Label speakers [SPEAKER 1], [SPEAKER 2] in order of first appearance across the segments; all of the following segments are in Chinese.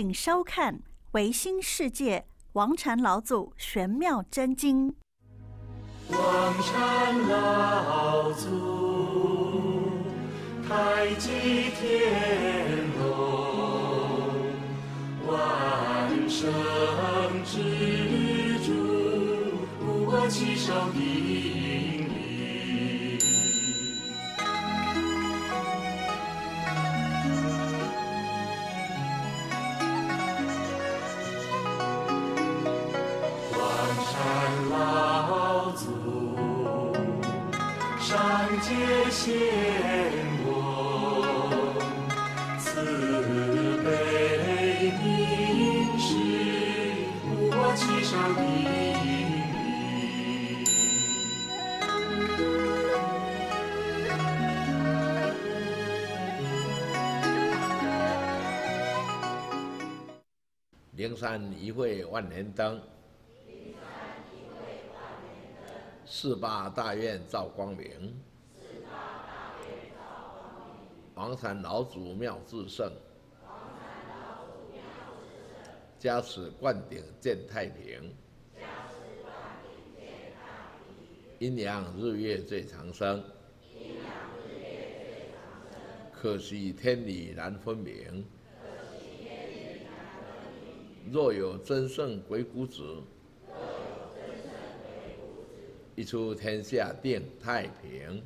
[SPEAKER 1] 请收看《维新世界》王禅老祖玄妙真经。
[SPEAKER 2] 王禅老祖，太极天龙，万圣之主，我起手顶界显我，慈悲明示，我起手顶礼。
[SPEAKER 3] 灵山一会万年灯，四八大愿照光明，王禅老祖妙智胜，加持灌顶见太平，阴阳日月最长生，可惜天理难分明。若有真圣鬼谷子，一出天下定太平。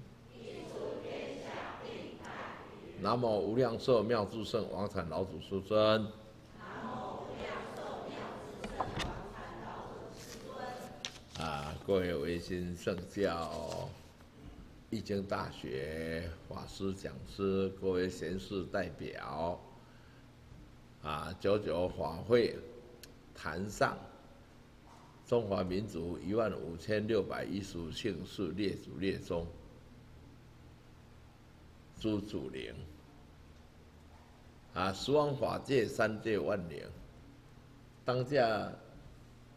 [SPEAKER 3] 南无无量寿妙智胜王禅老祖师尊南无量寿庙祝胜广产老祖师尊。啊，各位维新圣教易经大学法师讲师，各位贤士代表。啊，九九法会坛上，中华民族一万五千六百一十姓氏列祖列宗，诸祖灵，啊，十方法界三界万灵，当下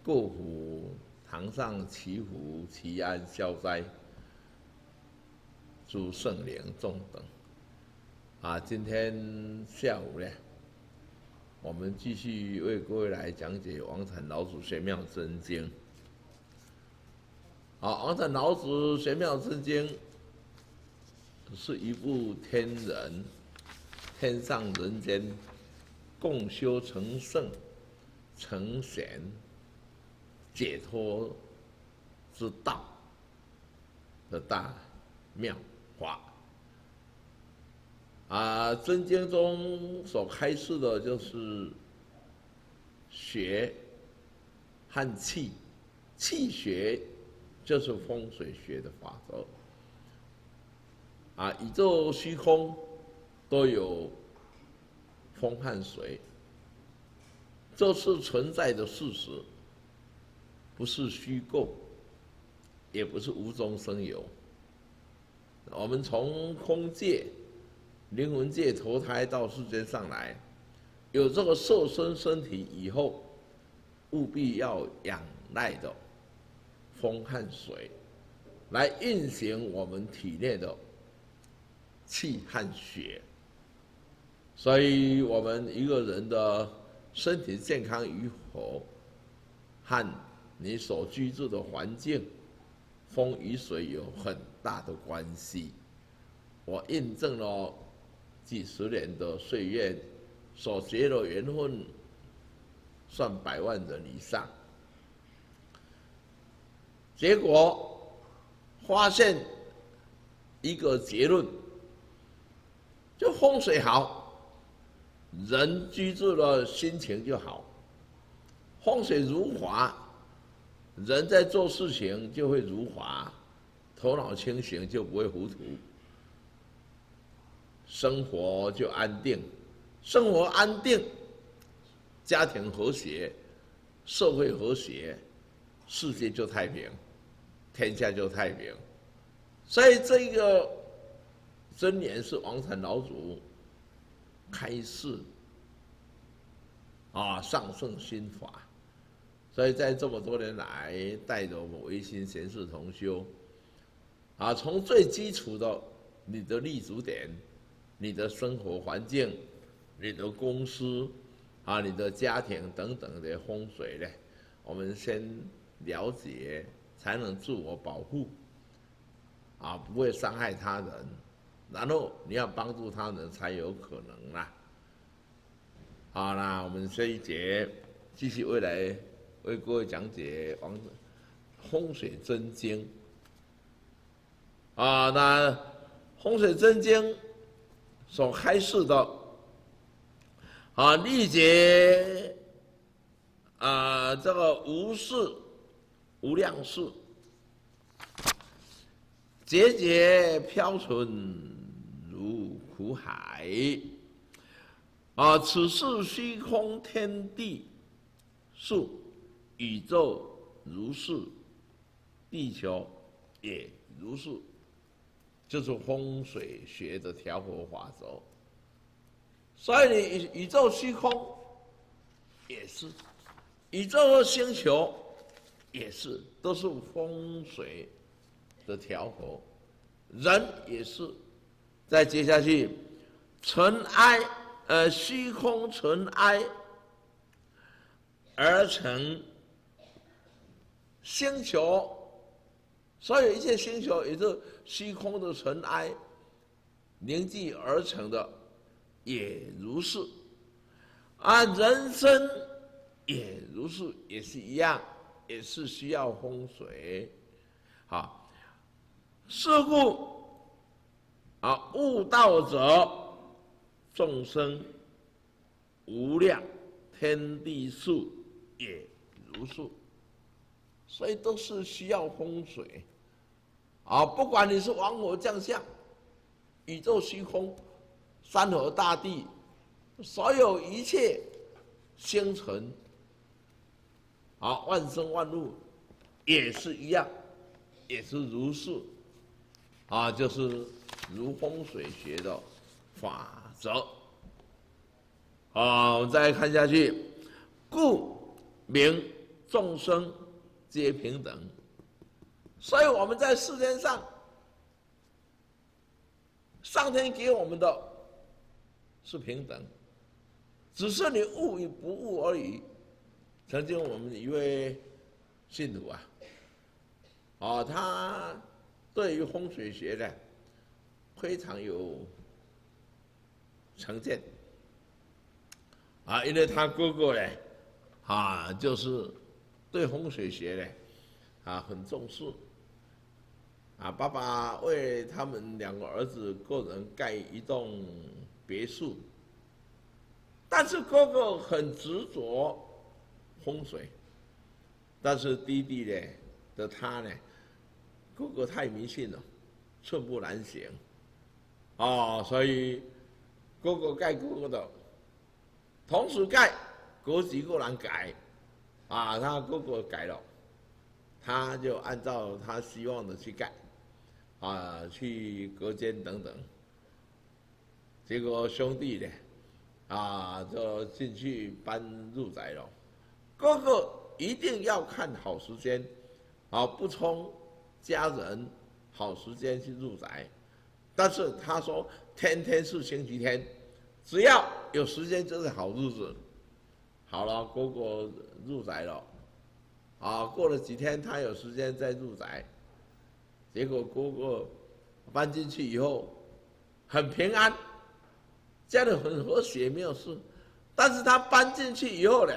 [SPEAKER 3] 各府堂上祈福祈安消灾，诸圣灵众等，啊，今天下午呢。我们继续为各位来讲解王禅老祖玄妙真经。好，王禅老祖玄妙真经是一部天人、天上人间共修成圣、成贤、解脱之道的大妙法。啊，真经中所开示的就是学和气，气学就是风水学的法则。啊，宇宙虚空都有风和水，这是存在的事实，不是虚构，也不是无中生有。我们从空界。灵魂界投胎到世间上来，有这个瘦身身体以后，务必要仰赖的风和水，来运行我们体内的气和血。所以，我们一个人的身体健康与否，和你所居住的环境、风与水有很大的关系。我印证了。几十年的岁月，所结的缘分，算百万人以上。结果发现一个结论：就风水好，人居住的心情就好；风水如华，人在做事情就会如华，头脑清醒就不会糊涂。生活就安定，生活安定，家庭和谐，社会和谐，世界就太平，天下就太平。所以这个真言是王禅老祖开示啊，上圣心法。所以在这么多年来，带着我们维新贤士同修，啊，从最基础的你的立足点。你的生活环境、你的公司、啊，你的家庭等等的风水呢，我们先了解，才能自我保护，啊，不会伤害他人，然后你要帮助他人才有可能啦。好，那我们这一节继续未来为各位讲解王风水真经。啊，那风水真经所开示的啊，历劫啊，这个无事无量事，节节飘存如苦海。啊，此事虚空天地数，宇宙如是，地球也如是。就是风水学的调和法则，所以你宇宙虚空也是，宇宙和星球也是，都是风水的调和，人也是。再接下去，尘埃，呃，虚空尘埃而成星球。所有一切星球也是虚空的尘埃凝聚而成的，也如是。啊，人生也如是，也是一样，也是需要风水。好，是故啊，悟道者众生无量，天地数也如数，所以都是需要风水。啊，不管你是王侯将相，宇宙虚空、山河大地，所有一切星辰，啊，万生万物也是一样，也是如是，啊，就是如风水学的法则。好，我们再看下去，故名众生皆平等。所以我们在世间上，上天给我们的是平等，只是你悟与不悟而已。曾经我们一位信徒啊，啊，他对于风水学呢非常有成见。啊，因为他哥哥呢，啊，就是对风水学呢啊很重视。啊，爸爸为他们两个儿子个人盖一栋别墅，但是哥哥很执着风水，但是弟弟呢的他呢，哥哥太迷信了，寸步难行，哦，所以哥哥盖哥哥的，同时盖，隔几个人改，啊，他哥哥改了，他就按照他希望的去盖。啊，去隔间等等，结果兄弟呢，啊，就进去搬入宅了。哥哥一定要看好时间，啊，不冲家人好时间去入宅。但是他说，天天是星期天，只要有时间就是好日子。好了，哥哥入宅了，啊，过了几天他有时间再入宅。结果哥哥搬进去以后很平安，家里很和谐，没有事。但是他搬进去以后呢，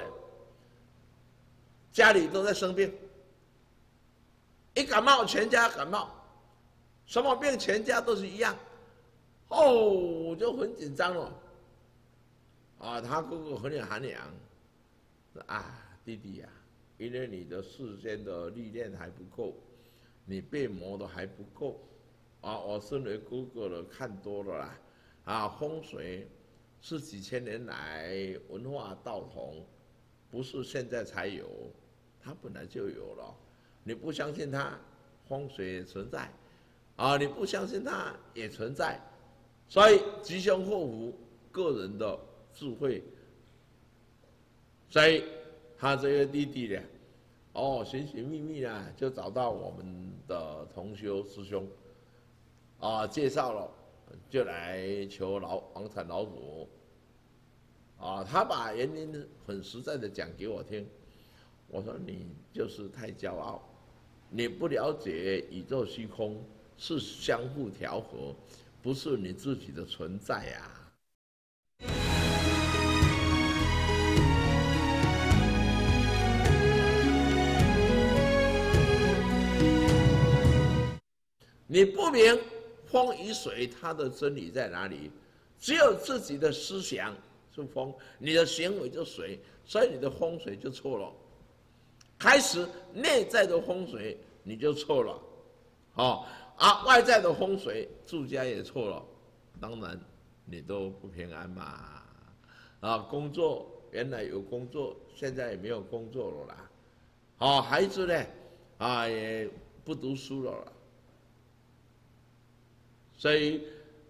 [SPEAKER 3] 家里都在生病，一感冒全家感冒，什么病全家都是一样，哦，我就很紧张了。啊，他哥哥很有涵养，啊，弟弟呀，因为你的世间的历练还不够。你被磨的还不够，啊！我身为哥哥的看多了啦，啊！风水是几千年来文化道统，不是现在才有，它本来就有了。你不相信它，风水存在，啊！你不相信它也存在，所以吉凶祸福，个人的智慧。所以他这个弟弟呢？哦，寻寻觅觅啊，就找到我们的同修师兄，啊，介绍了，就来求老王禅老祖，啊，他把原因很实在的讲给我听。我说你就是太骄傲，你不了解宇宙虚空是相互调和，不是你自己的存在呀、你不明风与水它的真理在哪里？只有自己的思想是风，你的行为就水，所以你的风水就错了。开始内在的风水你就错了，哦啊，外在的风水住家也错了，当然你都不平安嘛。啊，工作原来有工作，现在也没有工作了啦。哦，孩子呢，啊也不读书了啦。所以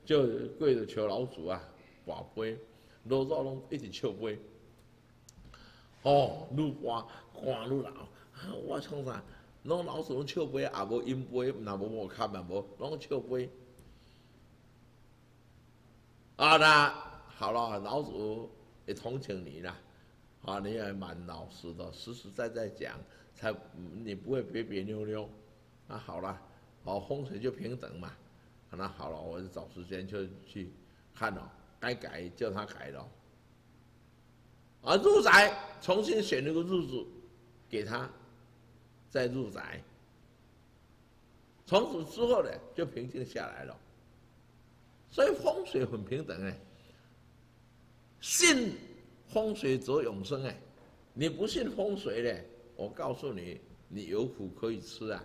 [SPEAKER 3] 就跪着求老祖啊，跋杯，老早拢一直求杯。哦，愈跋寒愈老，我创啥？拢老鼠拢笑杯，也无饮杯，若无无看嘛无，拢笑杯。啊，那好了，老鼠也同情你啦，啊，你也蛮老实的，实实在在讲，才你不会别别扭扭。那好了，哦，风水就平等嘛。那好了，我就找时间就去看了，该改叫他改了。啊，入宅重新选了个日子给他，再入宅。从此之后呢，就平静下来了。所以风水很平等哎，信风水则永生哎，你不信风水呢，我告诉你，你有苦可以吃啊。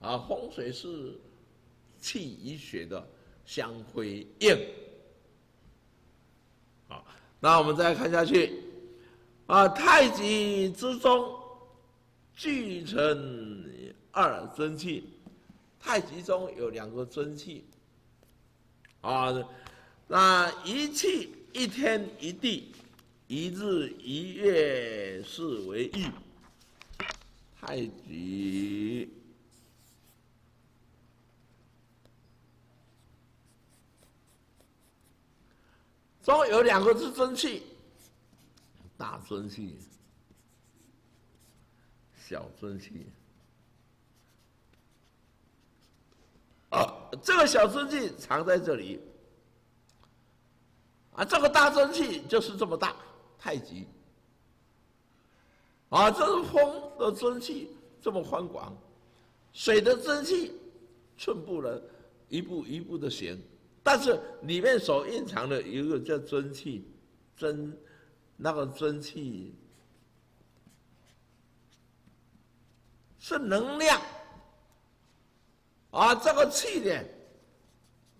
[SPEAKER 3] 啊，风水是。气与血的相辉映。好，那我们再看下去，啊，太极之中聚成二真气，太极中有两个真气，啊，那一气一天一地，一日一月是为一，太极。中有两个是真气，大真气、小真气。啊，这个小真气藏在这里，啊，这个大真气就是这么大，太极。啊，这是风的真气这么宽广，水的真气寸步的一步一步的行。但是里面所蕴藏的一个叫真气，真那个真气是能量啊，这个气呢，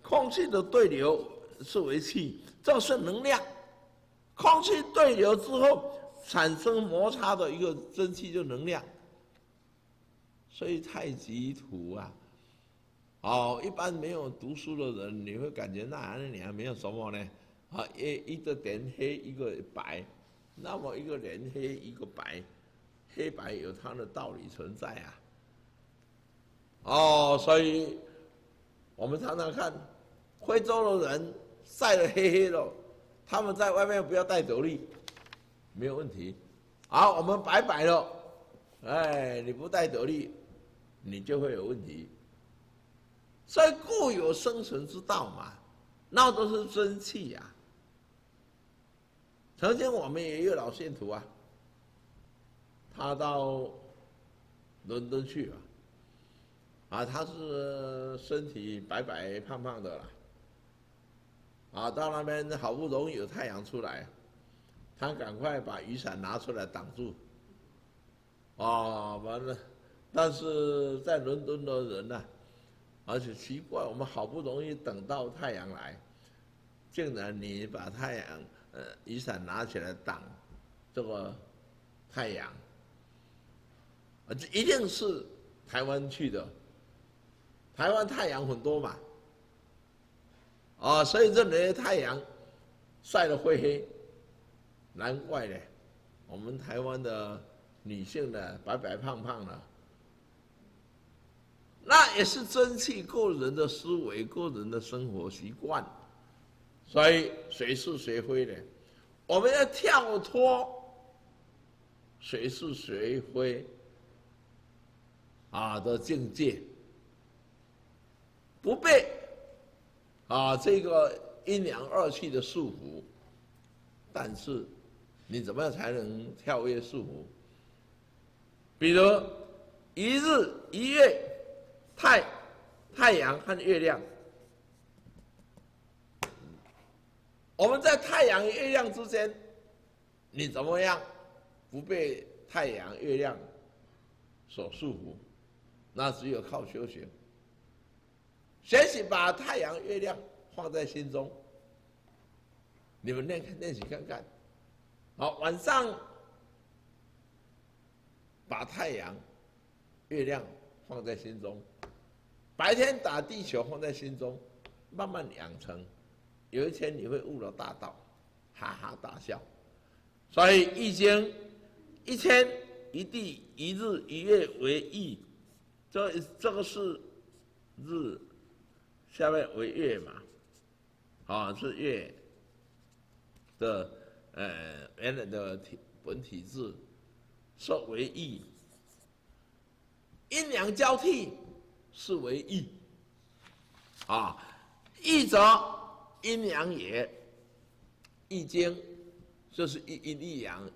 [SPEAKER 3] 空气的对流是为气，这是能量。空气对流之后产生摩擦的一个蒸汽就能量，所以太极图啊。哦，一般没有读书的人，你会感觉那那两没有什么呢？啊，一一个点黑，一个白，那么一个点黑，一个白，黑白有它的道理存在啊。哦，所以我们常常看徽州的人晒得黑黑的，他们在外面不要戴斗笠，没有问题。好，我们白白的，哎，你不戴斗笠，你就会有问题。所以固有生存之道嘛，那都是真气呀、曾经我们也有老信徒啊，他到伦敦去了，啊，他是身体白白胖胖的啦，啊，到那边好不容易有太阳出来，他赶快把雨伞拿出来挡住，啊，完了，但是在伦敦的人呢、而且奇怪，我们好不容易等到太阳来，竟然你把太阳呃雨伞拿起来挡这个太阳，一定是台湾去的，台湾太阳很多嘛，啊，所以认为太阳晒得会黑，难怪呢，我们台湾的女性呢白白胖胖的。那也是真气个人的思维、个人的生活习惯，所以谁是谁非的，我们要跳脱谁是谁非啊的境界，不被啊这个阴阳二气的束缚。但是，你怎么样才能跳跃束缚？比如一日一月，太太阳和月亮。我们在太阳、月亮之间，你怎么样不被太阳、月亮所束缚？那只有靠修行。学习把太阳、月亮放在心中，你们练练习看看。好，晚上把太阳、月亮放在心中，白天打地球放在心中，慢慢养成。有一天你会悟了大道，哈哈大笑。所以《易经》一天一地一日一月为易，这这个是日，下面为月嘛，啊是月的呃原来的体本体字，说为易，阴阳交替是为易，啊易则。阴阳也，《易经》就是一阴一阳，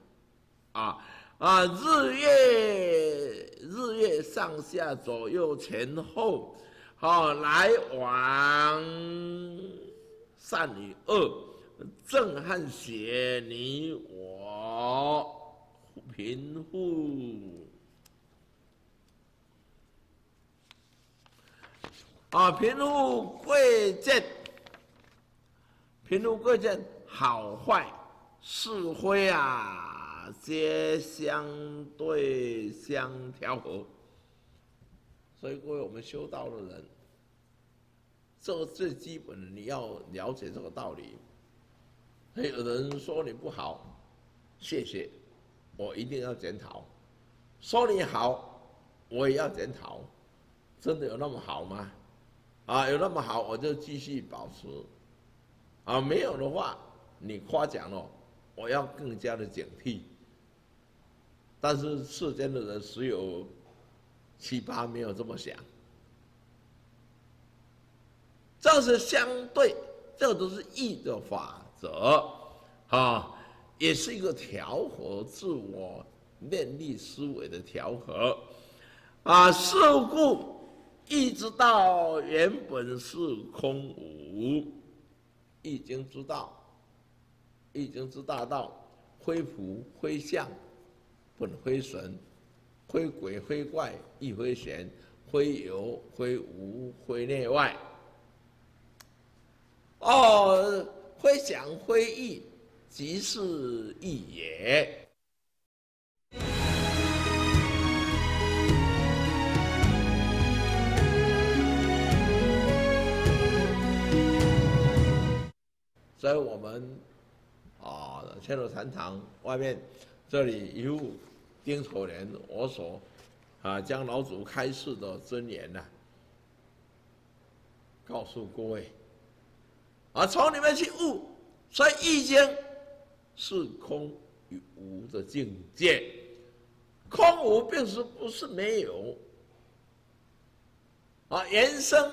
[SPEAKER 3] 啊啊，日月日月上下左右前后，好来往，善与恶，正和邪，你我贫富，啊贫富贵贱。平路贵贱好坏是非啊，皆相对相调和。所以各位，我们修道的人，这个最基本的你要了解这个道理。还有人说你不好，谢谢，我一定要检讨；说你好，我也要检讨。真的有那么好吗？啊，有那么好，我就继续保持。啊，没有的话，你夸奖了，我要更加的警惕。但是世间的人只有七八没有这么想，这是相对，这都是义的法则，啊，也是一个调和自我念力思维的调和，啊，事故一直到原本是空无。易经之道，易经之大道，非福非相，本非神，非鬼非怪，亦非玄，非有非无，非内外。哦，非想非意，即是意也。所以我们啊，千罗禅堂外面这里有丁丑年我所啊将老祖开示的真言呢，告诉各位啊，从里面去悟。所以易经是空与无的境界，空无并是不是没有啊，缘生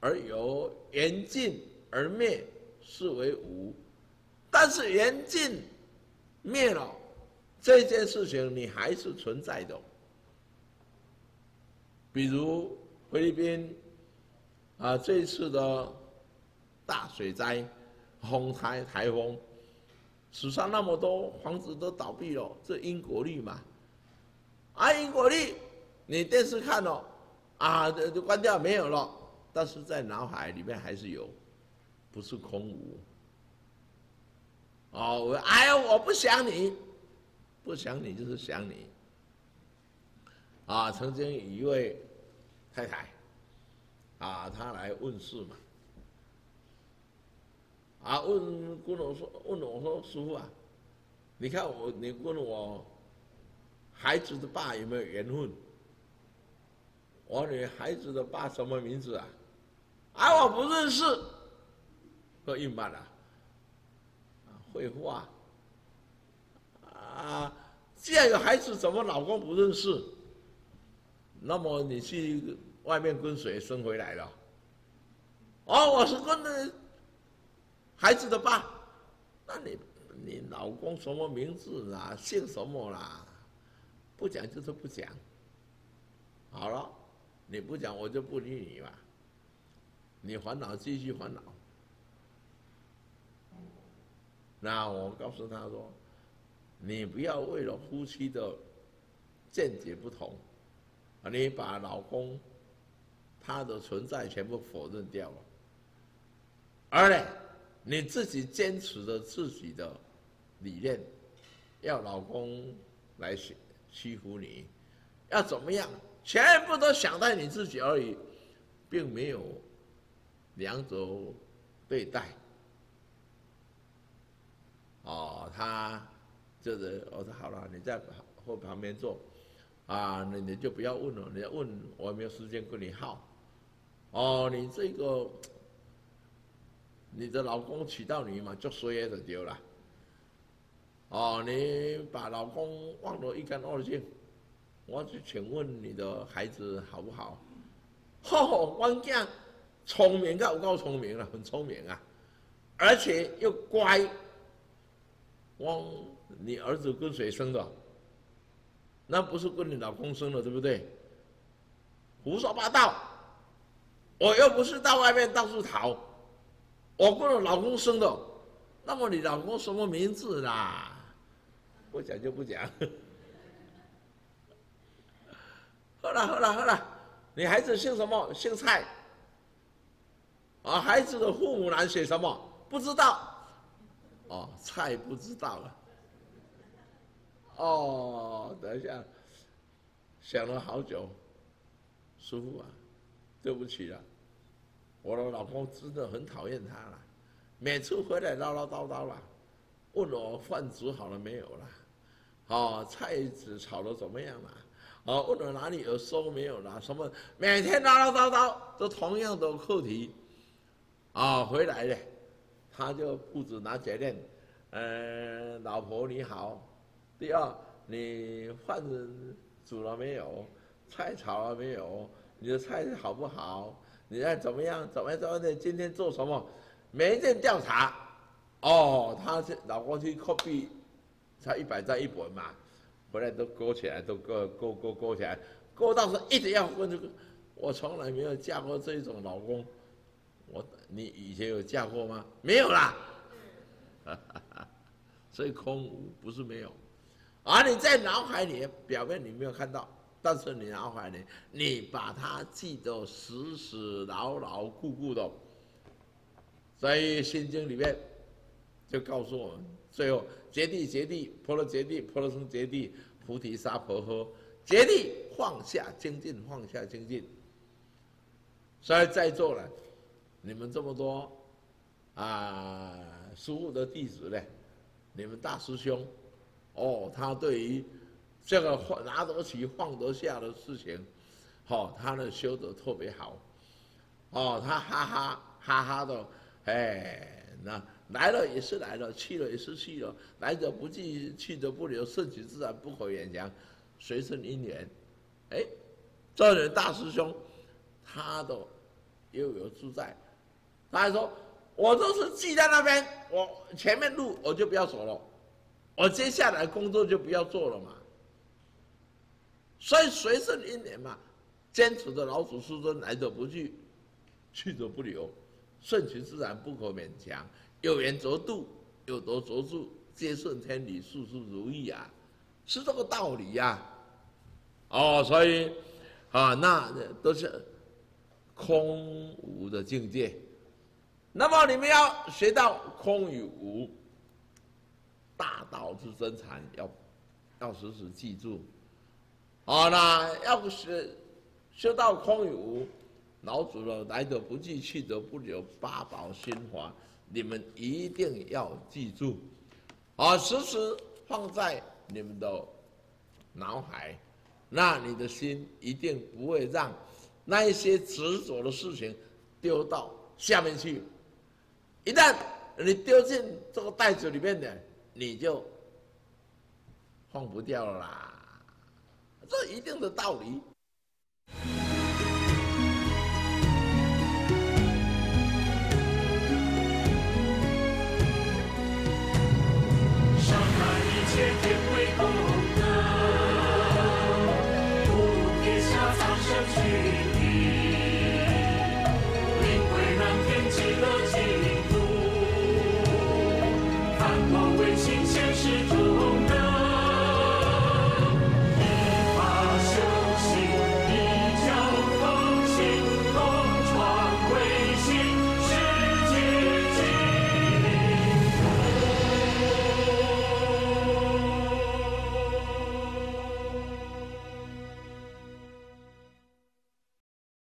[SPEAKER 3] 而有，缘尽。而灭是为无，但是缘尽灭了，这件事情你还是存在的。比如菲律宾啊，这一次的大水灾、风台台风，史上那么多房子都倒闭了，这因果律嘛？啊，因果律，你电视看了啊，就关掉没有了，但是在脑海里面还是有。不是空无，哦，我哎呀，我不想你，不想你就是想你，啊，曾经有一位太太，啊，她来问事嘛，啊，问跟我说，问我说，师傅啊，你看我，你问我孩子的爸有没有缘分？我女孩子的爸什么名字啊？啊，我不认识。说硬办了，废话。啊，既然有孩子，怎么老公不认识？那么你去外面跟谁生回来了？哦，我是跟的孩子的爸。那你你老公什么名字啦，姓什么啦？不讲就是不讲。好了，你不讲我就不理你嘛。你烦恼继续烦恼。那我告诉他说，你不要为了夫妻的见解不同，啊，你把老公他的存在全部否认掉了，而呢，你自己坚持着自己的理念，要老公来欺欺负你，要怎么样，全部都想到你自己而已，并没有两种对待。哦，他就是我说好了，你在后旁边坐，啊，你你就不要问了，你要问我没有时间跟你耗。哦，你这个你的老公娶到你嘛，就衰就丢了。哦，你把老公忘得一干二净，我就请问你的孩子好不好？吼，王健聪明够够聪明了，很聪明啊，而且又乖。汪，你儿子跟谁生的？那不是跟你老公生的，对不对？胡说八道！我又不是到外面到处逃，我跟我老公生的。那么你老公什么名字啦？不讲就不讲。好了好了好了，你孩子姓什么？姓蔡。啊，孩子的父母栏写什么？不知道。哦，菜不知道了。哦，等一下，想了好久，师傅啊，对不起了，我的老公真的很讨厌他了，每次回来唠唠叨叨了，问我饭煮好了没有了，哦，菜子炒的怎么样了，哦，问我哪里有收没有了，什么每天唠唠叨叨都同样的课题，啊，回来了。他就不止拿结论，呃，老婆你好，第二，你饭煮了没有？菜炒了没有？你的菜好不好？你在怎么样？怎么样？怎么样？今天做什么？每一件调查，哦，他是老公去 copy，才一百张一本嘛，回来都勾起来，都勾勾勾勾起来，勾到时候一直要问这个，我从来没有嫁过这种老公。你以前有嫁过吗？没有啦，所以空无不是没有，而你在脑海里表面你没有看到，但是你脑海里你把它记得死死牢牢固固的，所以心经里面就告诉我们，最后揭谛揭谛，婆罗揭谛，婆罗僧揭谛，菩提萨婆诃，揭谛放下精进，放下精进，所以在座了。你们这么多啊，师傅的弟子呢？你们大师兄，哦，他对于这个放拿得起放得下的事情，好，他呢修得特别好，哦，他哈哈哈哈的，哎，那来了也是来了，去了也是去了，来者不拒，去者不留，顺其自然，不可勉强，随顺因缘。哎，这人大师兄，他的又有自在。他还说：“我都是记在那边，我前面路我就不要走了，我接下来工作就不要做了嘛。所以随顺因缘嘛，坚持的老祖师尊来者不拒，去者不留，顺其自然，不可勉强。有缘则度，有得则助，皆顺天理，事事如意啊，是这个道理呀。哦，所以啊，那都是空无的境界。”那么你们要学到空与无，大道之真禅，要要时时记住。好，那要不学修到空与无，老祖了来者不拒，去者不留，八宝心华，你们一定要记住，啊，时时放在你们的脑海，那你的心一定不会让那一些执着的事情丢到下面去。一旦你丢进这个袋子里面的，你就放不掉了啦。这一定的道理。